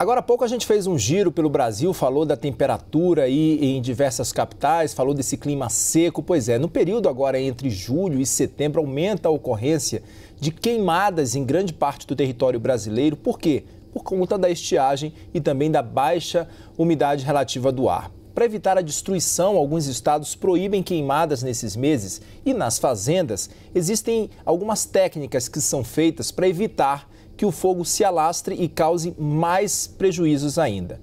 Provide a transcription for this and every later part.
Agora há pouco a gente fez um giro pelo Brasil, falou da temperatura aí em diversas capitais, falou desse clima seco. Pois é, no período agora entre julho e setembro aumenta a ocorrência de queimadas em grande parte do território brasileiro. Por quê? Por conta da estiagem e também da baixa umidade relativa do ar. Para evitar a destruição, alguns estados proíbem queimadas nesses meses e nas fazendas existem algumas técnicas que são feitas para evitar que o fogo se alastre e cause mais prejuízos ainda.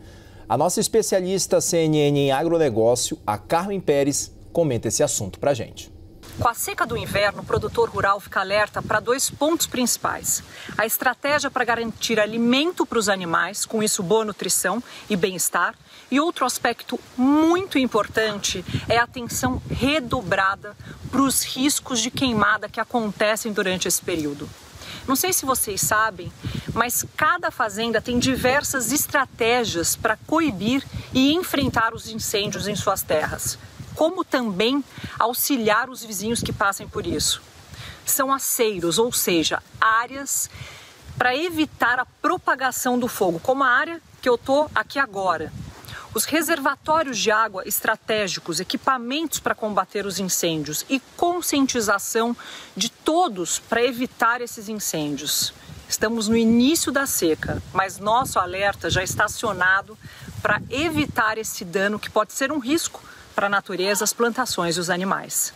A nossa especialista CNN em agronegócio, a Carmen Pérez, comenta esse assunto para gente. Com a seca do inverno, o produtor rural fica alerta para dois pontos principais: a estratégia para garantir alimento para os animais, com isso boa nutrição e bem-estar, e outro aspecto muito importante é a atenção redobrada para os riscos de queimada que acontecem durante esse período. Não sei se vocês sabem, mas cada fazenda tem diversas estratégias para coibir e enfrentar os incêndios em suas terras, como também auxiliar os vizinhos que passem por isso. São aceiros, ou seja, áreas para evitar a propagação do fogo, como a área que eu estou aqui agora. Os reservatórios de água estratégicos, equipamentos para combater os incêndios e conscientização de todos para evitar esses incêndios. Estamos no início da seca, mas nosso alerta já está acionado para evitar esse dano que pode ser um risco para a natureza, as plantações e os animais.